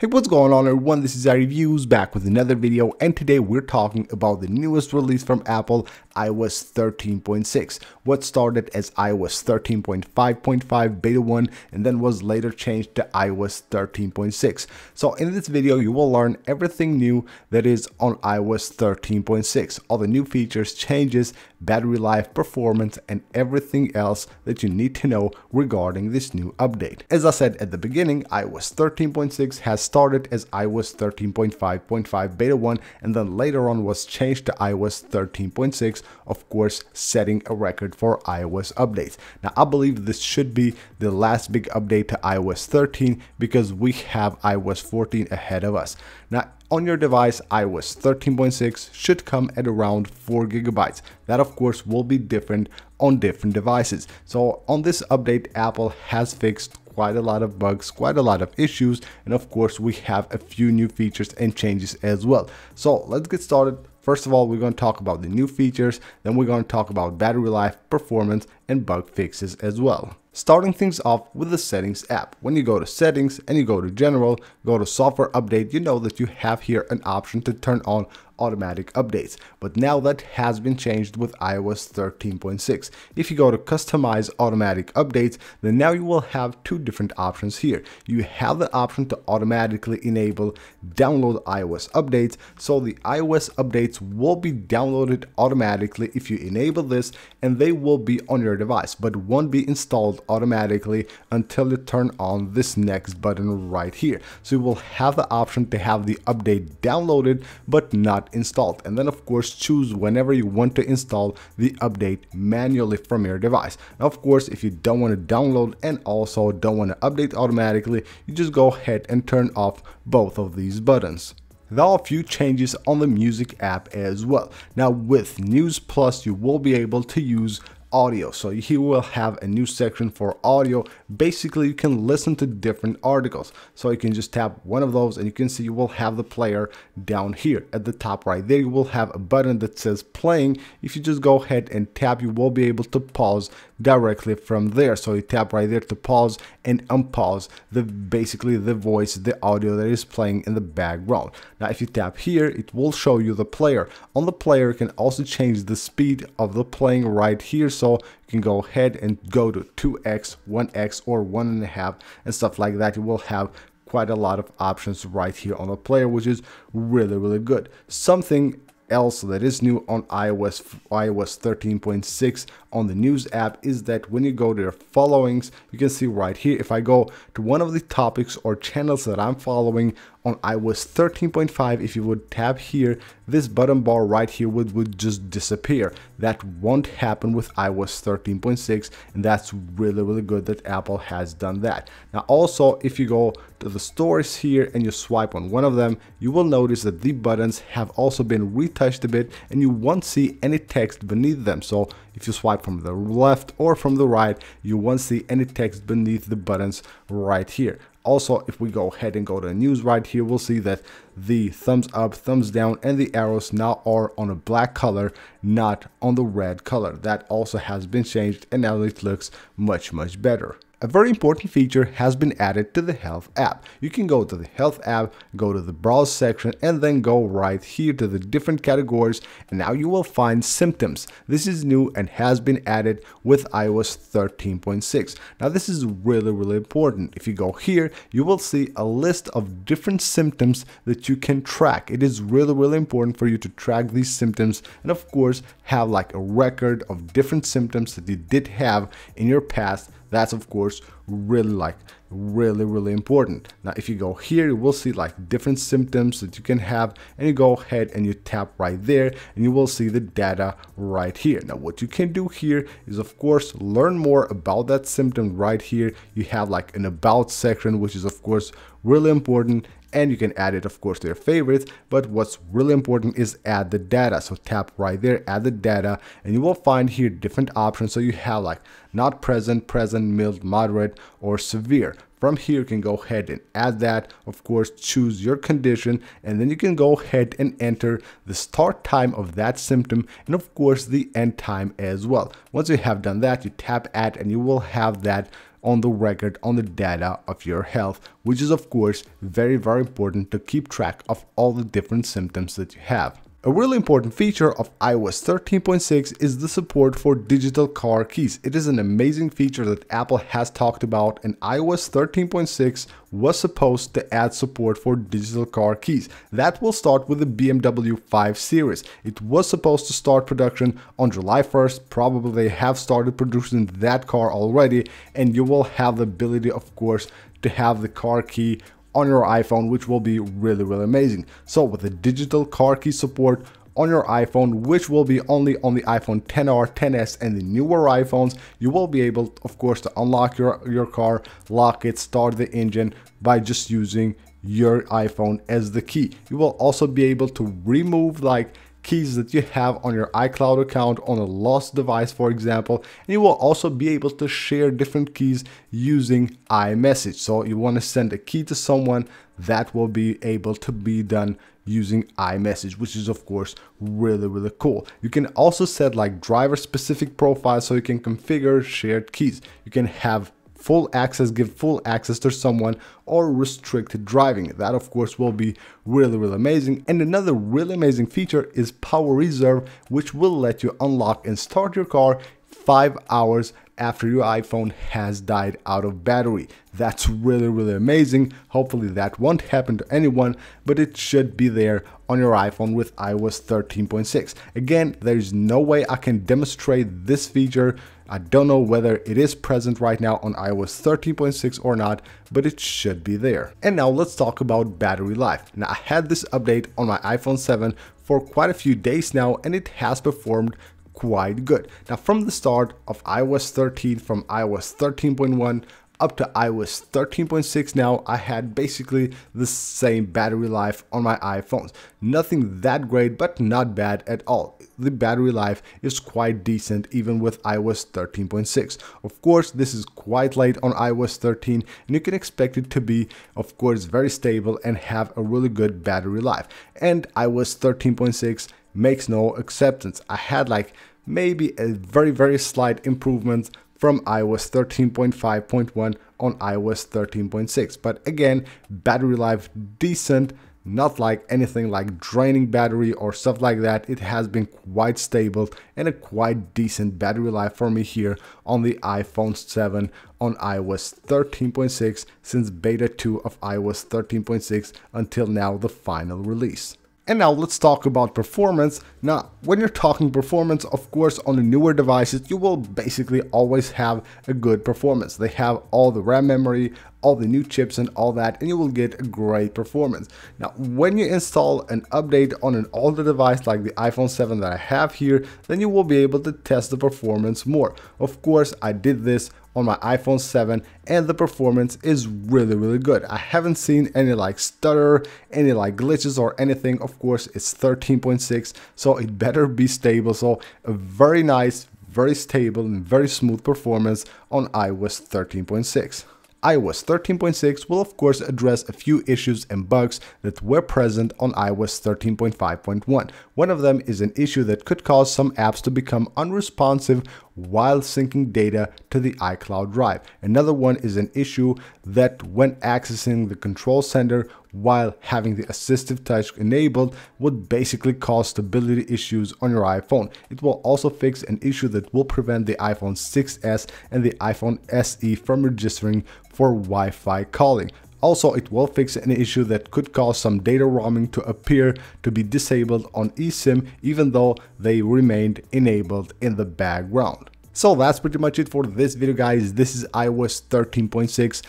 Hey what's going on everyone? This is iReviews back with another video and today we're talking about the newest release from Apple iOS 13.6 what started as iOS 13.5.5 beta 1 and then was later changed to iOS 13.6 so in this video you will learn everything new that is on iOS 13.6 all the new features changes battery life performance and everything else that you need to know regarding this new update. As I said at the beginning iOS 13.6 has started as iOS 13.5.5 beta 1 and then later on was changed to iOS 13.6, of course setting a record for iOS updates. Now I believe this should be the last big update to iOS 13 because we have iOS 14 ahead of us. Now on your device, iOS 13.6 should come at around 4 gigabytes. That of course will be different on different devices. So on this update, Apple has fixed quite a lot of bugs, quite a lot of issues, and of course we have a few new features and changes as well. So let's get started. First of all, we're going to talk about the new features, then we're going to talk about battery life, performance, and bug fixes as well. Starting things off with the settings app. When you go to settings and you go to general, go to software update, you know that you have here an option to turn on automatic updates. But now that has been changed with iOS 13.6. If you go to customize automatic updates, then now you will have two different options here. You have the option to automatically enable download iOS updates. So the iOS updates will be downloaded automatically if you enable this and they will be on your device, but won't be installed automatically until you turn on this next button right here. So you will have the option to have the update downloaded, but not installed and then of course choose whenever you want to install the update manually from your device. Now, of course if you don't want to download and also don't want to update automatically you just go ahead and turn off both of these buttons. There are a few changes on the music app as well. Now with News Plus you will be able to use audio. So here will have a new section for audio. Basically, you can listen to different articles. So you can just tap one of those and you can see you will have the player down here at the top right there. You will have a button that says playing. If you just go ahead and tap, you will be able to pause directly from there. So you tap right there to pause and unpause the basically the voice, the audio that is playing in the background. Now, if you tap here, it will show you the player. On the player, you can also change the speed of the playing right here so you can go ahead and go to 2x 1x or 1.5 and stuff like that you will have quite a lot of options right here on the player which is really really good something else that is new on iOS iOS 13.6 on the news app is that when you go to your followings you can see right here if I go to one of the topics or channels that I'm following on iOS 13.5 if you would tap here this button bar right here would, would just disappear. That won't happen with iOS 13.6 and that's really really good that Apple has done that. Now also if you go to the stores here and you swipe on one of them you will notice that the buttons have also been retouched a bit and you won't see any text beneath them. So if you swipe from the left or from the right you won't see any text beneath the buttons right here also, if we go ahead and go to news right here, we'll see that the thumbs up, thumbs down, and the arrows now are on a black color, not on the red color. That also has been changed and now it looks much, much better. A very important feature has been added to the Health app. You can go to the Health app, go to the Browse section, and then go right here to the different categories, and now you will find symptoms. This is new and has been added with iOS 13.6. Now this is really, really important. If you go here, you will see a list of different symptoms that you can track. It is really, really important for you to track these symptoms and of course have like a record of different symptoms that you did have in your past that's of course really like really really important. Now if you go here you will see like different symptoms that you can have and you go ahead and you tap right there and you will see the data right here. Now what you can do here is of course learn more about that symptom right here. You have like an about section which is of course really important and you can add it of course to your favorites but what's really important is add the data. So tap right there add the data and you will find here different options. So you have like not present present mild moderate or severe. From here you can go ahead and add that. Of course choose your condition and then you can go ahead and enter the start time of that symptom and of course the end time as well. Once you have done that you tap add and you will have that on the record on the data of your health, which is of course very very important to keep track of all the different symptoms that you have. A really important feature of iOS 13.6 is the support for digital car keys. It is an amazing feature that Apple has talked about and iOS 13.6 was supposed to add support for digital car keys. That will start with the BMW 5 Series. It was supposed to start production on July 1st, probably they have started producing that car already and you will have the ability of course to have the car key on your iPhone, which will be really, really amazing. So with the digital car key support on your iPhone, which will be only on the iPhone XR, XS, and the newer iPhones, you will be able, of course, to unlock your, your car, lock it, start the engine by just using your iPhone as the key. You will also be able to remove like keys that you have on your iCloud account on a lost device, for example. And you will also be able to share different keys using iMessage. So you want to send a key to someone that will be able to be done using iMessage, which is of course really, really cool. You can also set like driver specific profiles so you can configure shared keys. You can have full access, give full access to someone or restrict driving. That of course will be really, really amazing. And another really amazing feature is Power Reserve, which will let you unlock and start your car five hours after your iPhone has died out of battery. That's really, really amazing. Hopefully that won't happen to anyone, but it should be there on your iPhone with iOS 13.6. Again, there's no way I can demonstrate this feature I don't know whether it is present right now on iOS 13.6 or not, but it should be there. And now let's talk about battery life. Now I had this update on my iPhone 7 for quite a few days now and it has performed quite good. Now from the start of iOS 13, from iOS 13.1 up to iOS 13.6 now, I had basically the same battery life on my iPhones. Nothing that great, but not bad at all. The battery life is quite decent even with iOS 13.6. Of course, this is quite late on iOS 13 and you can expect it to be, of course, very stable and have a really good battery life. And iOS 13.6 makes no acceptance. I had like maybe a very, very slight improvement from iOS 13.5.1 on iOS 13.6. But again, battery life decent, not like anything like draining battery or stuff like that. It has been quite stable and a quite decent battery life for me here on the iPhone 7 on iOS 13.6 since beta 2 of iOS 13.6 until now the final release. And now let's talk about performance. Now, when you're talking performance, of course, on the newer devices, you will basically always have a good performance. They have all the RAM memory, all the new chips and all that, and you will get a great performance. Now, when you install an update on an older device like the iPhone 7 that I have here, then you will be able to test the performance more. Of course, I did this on my iPhone 7 and the performance is really really good. I haven't seen any like stutter, any like glitches or anything. Of course it's 13.6 so it better be stable. So a very nice, very stable and very smooth performance on iOS 13.6 iOS 13.6 will of course address a few issues and bugs that were present on iOS 13.5.1. One of them is an issue that could cause some apps to become unresponsive while syncing data to the iCloud Drive. Another one is an issue that when accessing the control center while having the assistive touch enabled would basically cause stability issues on your iPhone. It will also fix an issue that will prevent the iPhone 6s and the iPhone SE from registering for Wi-Fi calling. Also, it will fix an issue that could cause some data roaming to appear to be disabled on eSIM even though they remained enabled in the background. So that's pretty much it for this video guys. This is iOS 13.6,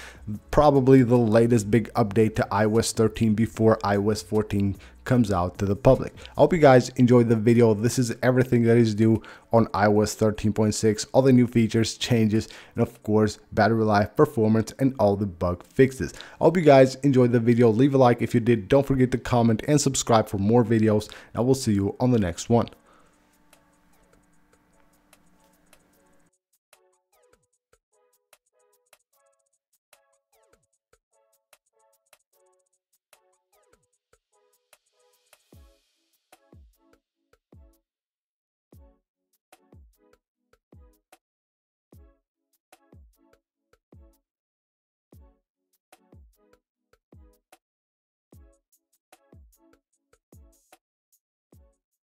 probably the latest big update to iOS 13 before iOS 14 comes out to the public. I hope you guys enjoyed the video. This is everything that is new on iOS 13.6, all the new features, changes, and of course, battery life, performance, and all the bug fixes. I hope you guys enjoyed the video. Leave a like if you did. Don't forget to comment and subscribe for more videos. I will see you on the next one.